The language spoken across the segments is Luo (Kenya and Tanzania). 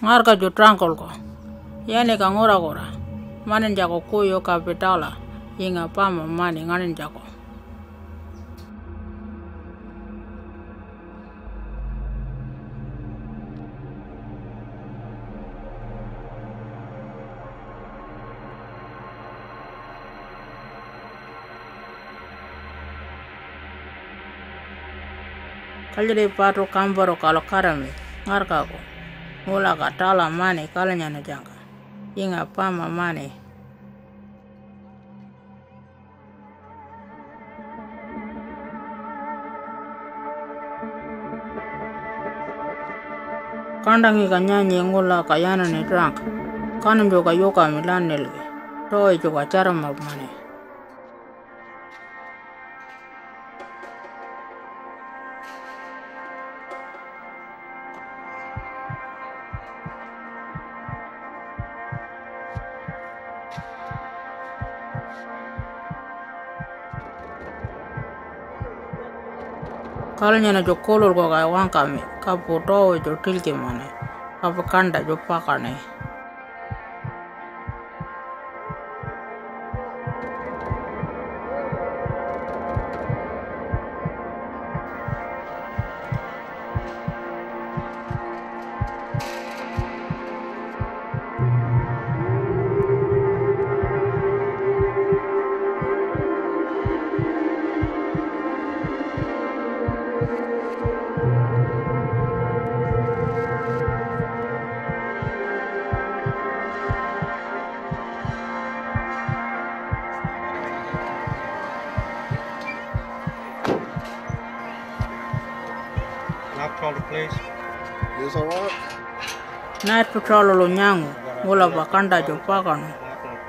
ngarka jo trangol ko yani ka ngora gora manin jako kuyo kapitala inga pama mani nganin jako Kalau dia patuh kambaro kalau karami, ngarkaku. Mula kata la mane kala nyana janga. Inga pama mane. Kandangi nyanyi ngula kayana ni drunk. Kanambi yoka yoka milan nilgi. Toi juga cara mane tala nyana jo kolor go ga wan kami kapu to jo tilki mane kapu kanda jo pakane crawler, please. Yes, all Night patrol lo mula bakanda Jopagan.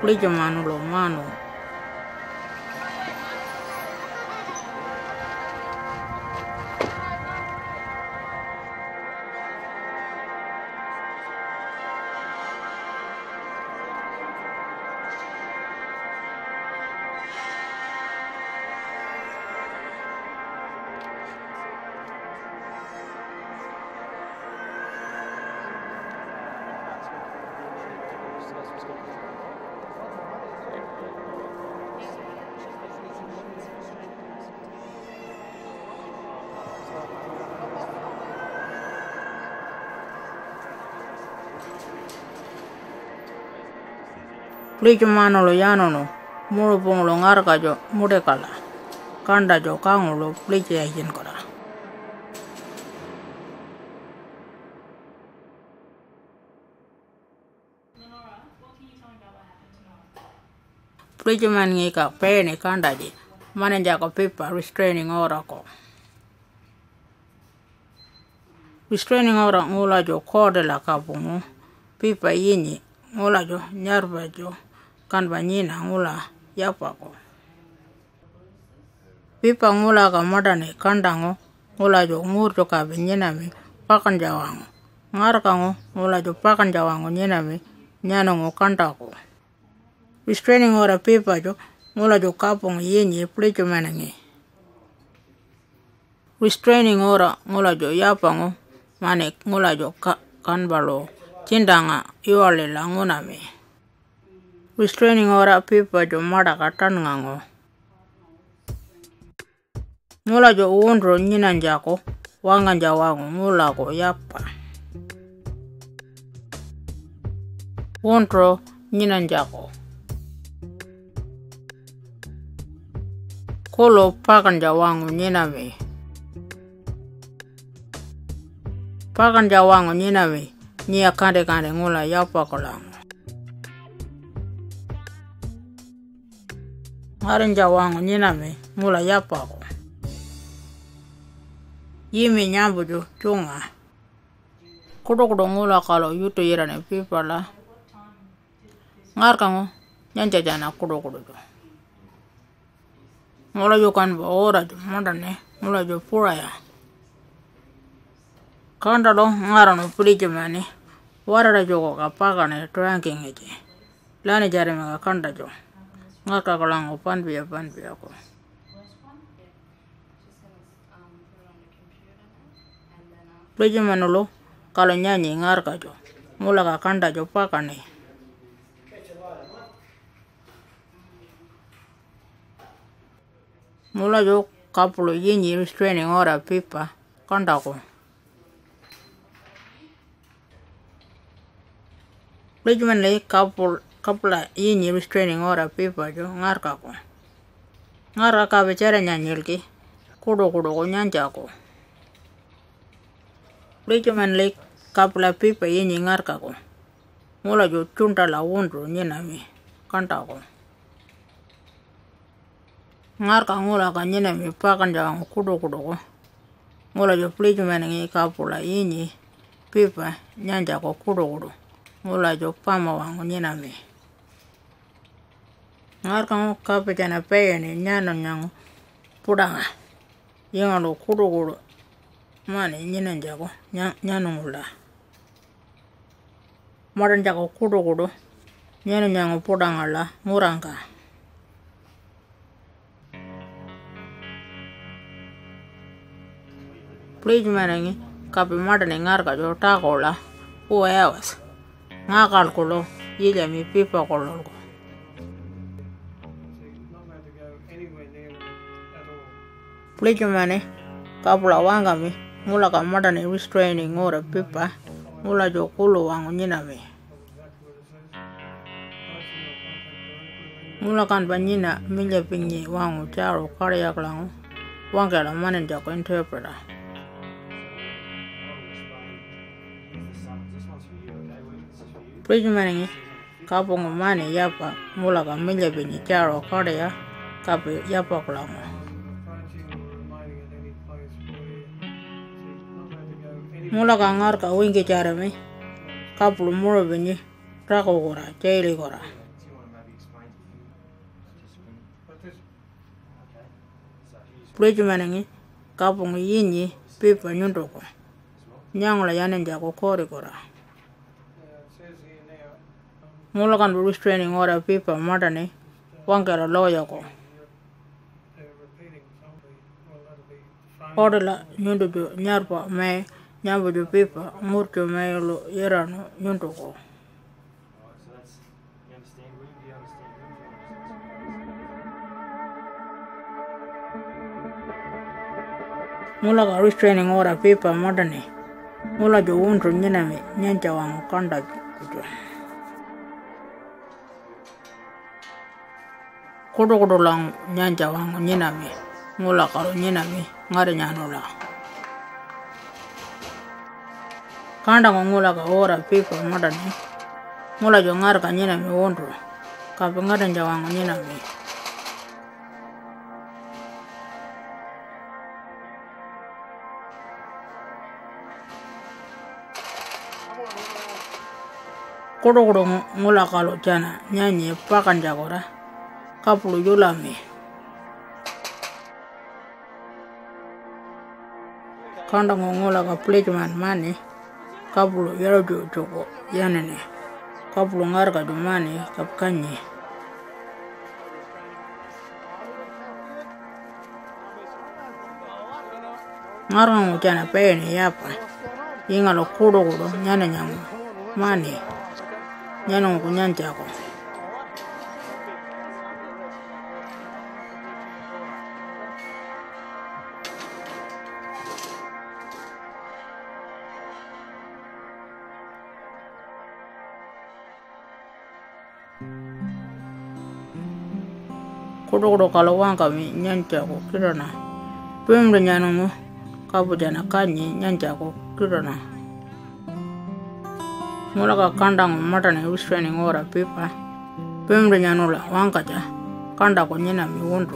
kulijamanu Manu, mano. 플리즈만으로 야노노 무릎으로 아르가죠 물에 갈라 간다죠 강으로 플리즈야 이긴 거라 프리즈만이가 페인에 간다지 마네자가 피파 리스트레이닝 오라고 리스트레이닝 오라 오라죠 코어를 아까 보면 피파 이니 오라죠 냐르바죠 kan banyin hangula yapa ko pipa ngula ka madani kandango ngula jo ngur jo ka binyinami pakan jawango ngar kango ngula jo pakan jawango nyinami nyano ngo kandako restraining ora pipa jo ngula jo kapong yenye plecho manangi restraining ora ngula jo yapango mane ngula jo ka kanbalo cindanga iwale ngunami. restraining order pipa jo mara katan ngango. Mula jo uundro nyinan jako, wangan jawango mula ko yapa. Uundro nyinan jako. Kolo pakan jawango nyinami. Pakan jawango nyinami, niya kande kande ngula yapa kolango. ngarenja wang nyiname mula yapako yimi nyambuju chunga kudokudo ngula kalo yuto yirane pipala ngarkango nyanja jana kudokudo mula jo kanbo ora jo mandane mula jo puraya kandalo ngarano pulije mane warara jogo kapagane tuangkingeje lani jarimaga kandajo lang upan biya pan biya ko. Beji manulo kalau nyanyi ngar kajo. Mula kanda jo ni Mula jo kapulo yinyi restraining ora pipa kanda ko. Beji manle kapul kabla yinyi restraining order paper jo ngar ka ko ngar ka be chare nya nyel ki kudo kudo ko nya ja ko leke man le kabla paper yinyi ngar ka ko mola jo chunta la wondro nya na mi kanta ko ngar ka ngola ka nya na mi pa kan ja ko kudo kudo ko mola jo leke man ngi kabla yinyi paper nya ja ko kudo kudo mola jo pama wangu nya na mi ngaarka ŋo kabeja na peya ni nyaana nyaŋo pudaŋa yiŋa lo kudu kudu maani nyina njago nyaana ŋula mara njago kudu kudu nyaana nyaŋo pudaŋa la muranga Please mara ni kapi mara ni ngaarka jo taako la uwewas ngaakal kulo yilemi pipa kulo kulo. பிடிக்குமேனே காப்புல வாங்கமி மூலக மடனை wish training ஒரு பிப்ப மூலஜோ கூழு வாங்கும் நினமே மூலக்கான் பஞ்சின மிஞ்ச பிஞ்சி வாங்கும் சாரோ கடையாக்கலாங்கும் வாங்கல மனஞ்சாக்கும் இன்டர்பிரா பிடிக்குமேனே காப்புங்க மானே யாப்பா மூலக மிஞ்ச பிஞ்சி சாரோ கடையா காப்பு யாப்பாக்கலாங்க mulo kaŋar ka winki charimi kapul muro binyi rako kura cheili kura prech manangi kapung yinyi pipa nyundoko nyangla yani njako kori kura mulo kan restraining order pipa madani wangero loyo ko order la nyundo nyarpa me nyabudo pipa murkyo mayelo yerano yunduko mula ka restraining order pipa modani mula jo wundro nyinami nyanja wang kanda kujo kudukudulang nyanja wang nyinami mula karo nyinami ngari nyanula Thank kanda ko ngula ka ora pipo ngada ni ngula jo ngar ka nyina mi wondro ka pe ngada njawango nyina mi kodo kodo ngula kalo jana nyanyi pakan jagora kapulu julami kanda ngongola ka plejman mani kabulo yɛrɛ jo jogo yɛnene kabulo ŋarega jomane kab kanye ŋarega ŋo kyana payene yapa yiŋalo kudo kudo nyane nyamo mane nyane ŋo ko nyantiako kudukudu kalau wang kami nyanca aku kira na. Pem dengan aku kabu jana kani nyanca aku kira na. Mula ka kandang matan yang training orang pipa. Pem dengan aku wang kaca kandang aku nyana miwundu.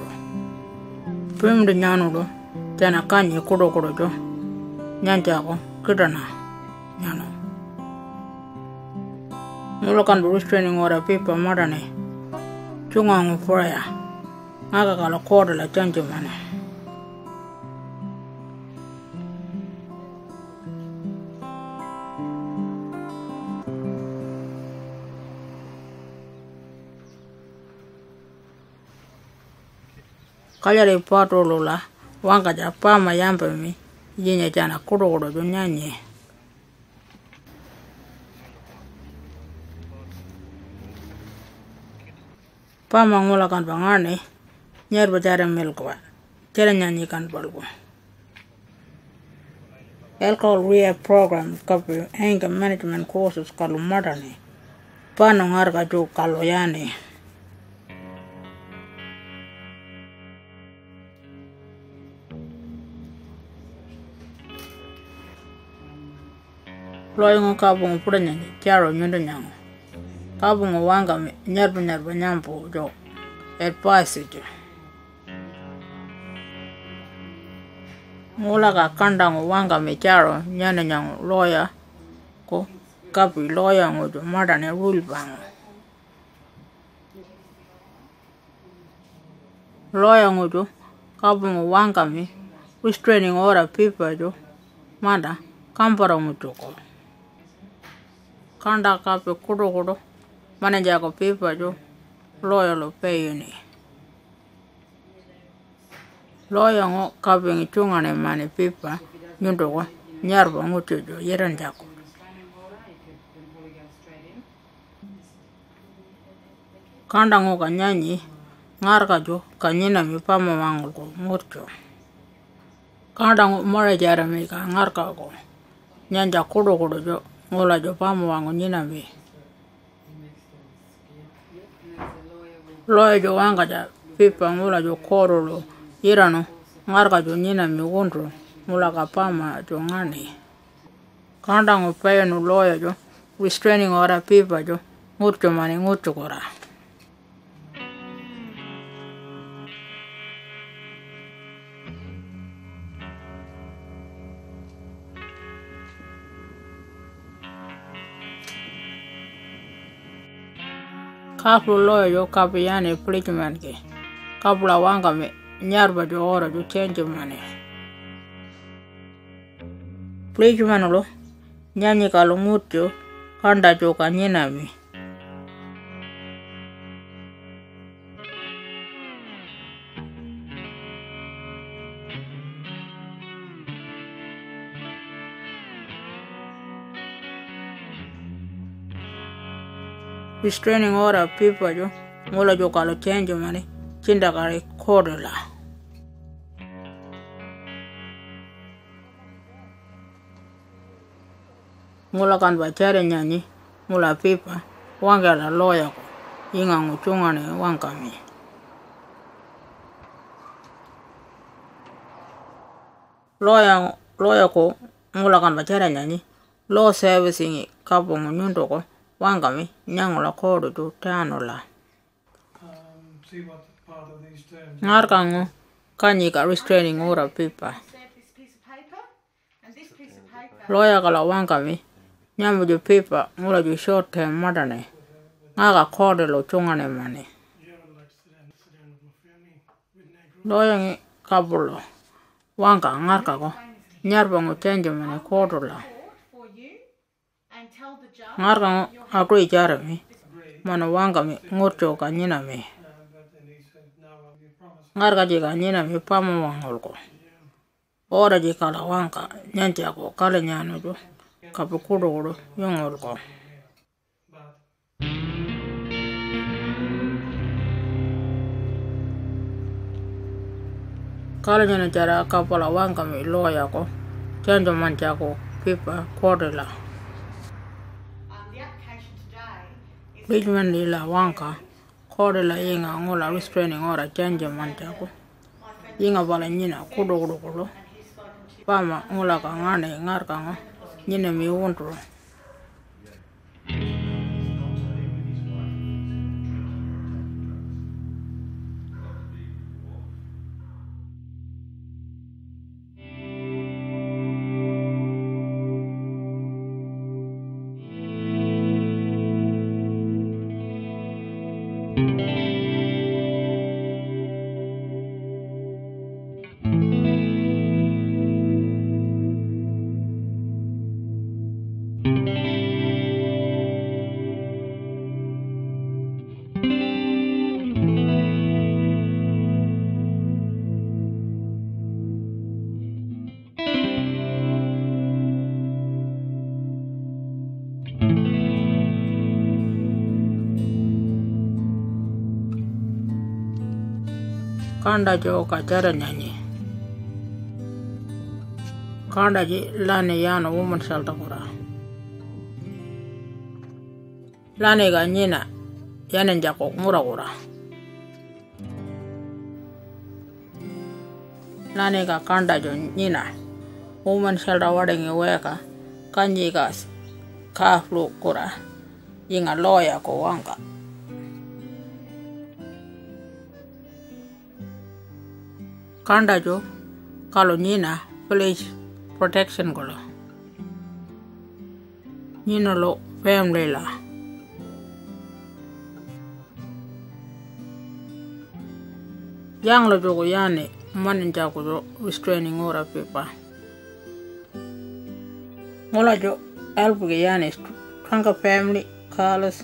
Pem dengan aku jana kani kudukudu jo nyanca aku kira na. Nyana. Mula kan training orang pipa matan Chungang furaya. ya. aga kala kodo la chanjo mana kaya le pato lola wanga ja pama yamba mi yinya jana kuro kuro dunyanyi pama ngula kan pangani ñaar ba taran melkwa telen kan yikan balgo alcohol rehab program kapu anger management courses kalu madani pano harga jo kalu yani loyongo kabungo pudanya tiaro nyundo nyango kabungo wanga nyerba nyarbu nyampu jo advice jo mulaka kandang wanga mecharo nyane nyang loya ko kapi loya ngojo madane rulbang loya ngojo kapi wanga mi restraining order paper jo mada kampara ngojo ko kanda kapi kudo kudo manager ko paper jo loya lo peyuni. ni loyo ŋo kapiŋ cuŋani mani pipa nyunduwa nyarba ŋutu do yiran jaku kanda ŋo ka nyanyi ŋarka ju kanyina mi pama wangu ko murcho kanda ŋo mora jara mi ka ŋarka ko nyanja kudu kudu jo ŋula ju pama wangu nyina mi loyo ju wanga ja pipa ŋula ju korulu irano ngarkajuni namikunto mulakapa majongani kandangu payonu loyo jo restraining order paper jo ngurcho mani ngurcho kora kapu loyo jo kapu yani plikman ke kapu la wangami nyar ba do ora do tenje mane please manolo nyanyi kalo mutyo kanda jo kanyina mi Restraining order people jo mola jo kalo tenje mane 进来给你看了啦。我来干把家的娘呢，我来批判，忘给了老爷，银行我中央的忘给你。老爷，老爷哥，我来干把家的娘呢，老三不行，可不我用多个忘给你，让我来考虑就这样了。part of these terms. Argangu. Can you get restraining order of people? This piece of paper and this piece of paper. Lawyer gala wangami. Nyamu ju paper, mula ju short term madane. Naga kordelo chungane mani. Lawyer ni kabulo. Wanga ngarkago. Nyarbangu change mani kordula. Ngarkago agree jarami. Mano wangami ngurcho ka nyinami. ngar kaji kanyina mi pamu wangol ko ora ji kala wanka nyanti ako kala nyano jo kapukuro uro yungol ko kala nyano jara kapala wanka mi loya ko chanjo manti ako pipa korela Bijman nila wangka. kore la yinga ngo la restraining ora chanje mante ko yinga bala nyina kudo kudo kulo pama ngo la ka ngane ngar ka ngo nyina mi wonto kanda jo ka jara nyanyi kanda ji lani yano woman salta kura lani ga nyina yana njako mura kura lani ga kanda jo nyina woman salta wada nge weka kanji ga kaflu kura yinga loya ko wanga kandajo kalo nyina village protection golo nyina lo family la yang lo jogo yane manin jago jo restraining ora pepa ngola jo elbu ge yane kanka family kalos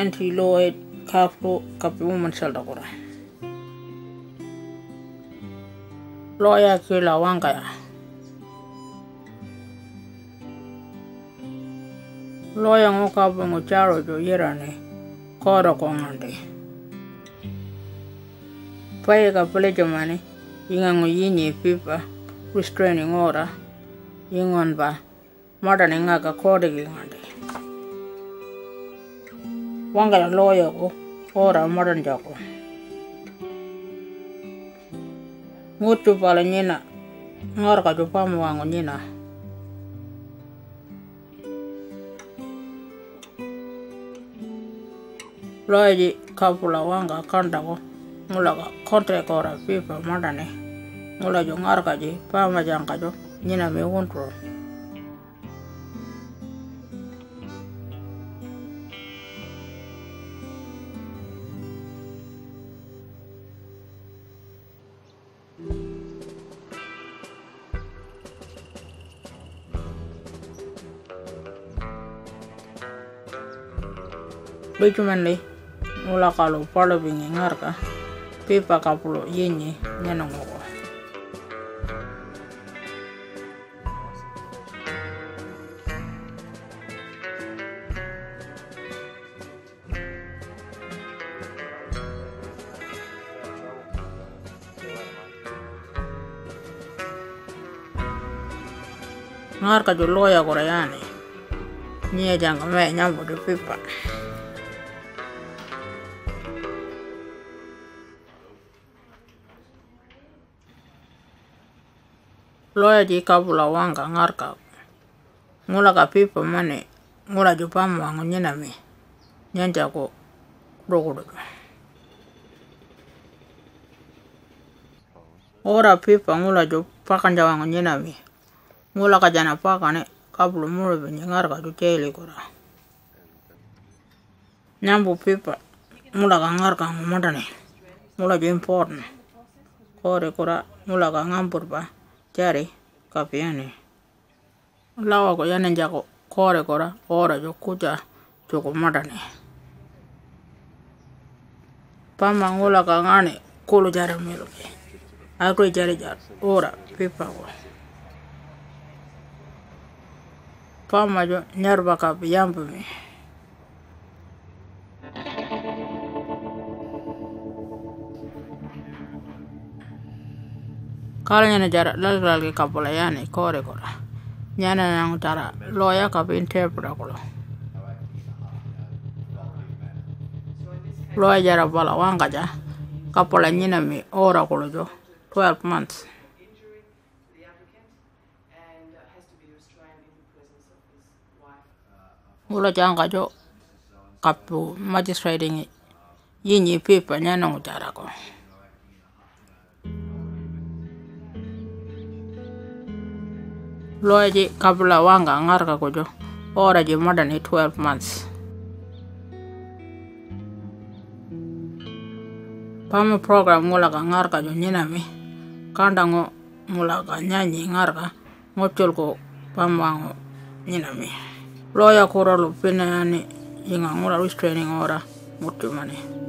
anti-lloyd kafto kapi woman shelter gora. 老爷给老王个呀，老爷我可不我家里就一人呢，搞得光安的，不一个不来就嘛呢，因为我一年皮吧，restraining e order，因为吧，马达人家个搞得给安的，王个老爷我，我让马达人家过。ŋutu pɔle nyina ŋɔre ka dupɔm waŋ o nyina lɔɛ yi kapula waŋ ka kaŋ da ko ŋula ka kɔntɛ kɔra pipa mɔdani ŋula jo ŋarika ji pama jaŋ ka jo nyina mi wuntoro Bagaimana? manli mula kalu palo bingi ngarka pipa kapulo yenye nyanong ngoko ngarka ya loya koreani Nia jangka me nyambo di pipa. Loya di kabula wanga ngarka. Ngula ka pipa mane. Ngula jupamu wangu nyenami. Nyanja ko kurokuro. Ora pipa ngula jupakanja wangu nyenami. Ngula ka jana pakane kabula mulu benye ngarka juteli kura. Nyambu pipa ngula ka ngarka ngumodane. Ngula ju important. Kore kura ngula ka ngampur pa. kere kapieni lawa ko yane jago kore kora ora jo kuja jogo madane pama ngola ka ngane kulu jare milu ke ako jare jar ora pipa ko pama jo nyarba ka yambu mi kalo nyana jara lalal ke kapola yane kore kora nyana yang tara loya ka pinte pura kolo loya jara bala wanga ja kapola nyina mi ora kolo jo 12 months ulo janga jo kapu magistrating yinyi pipa nyana ngutara kolo lwaji kabla wanga ang'ar ka kujo ora ji mada ni 12 months pamu program mula ka ang'ar ka jo nina mi kanda ngo mula ka nyanyi ang'ar ka ngochul ko pamu wango nina mi lwaji akura lupina yani inga mula restraining ora mutu mani Thank